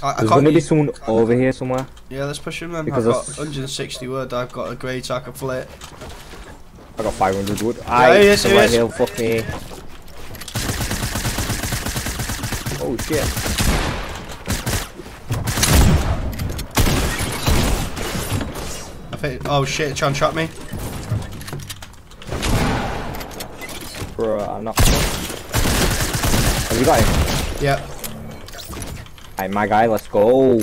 I, I There's going to be someone over here somewhere. Yeah, let's push him then. Because I've got 160 wood. I've got a great sack of flint. I got 500 wood. here Aye, he is, here he is. he'll fuck me. Oh shit. I think. Oh shit! Trying to trap me. Bro, I'm not. Have you got him? Yeah. Aye, my guy, let's go.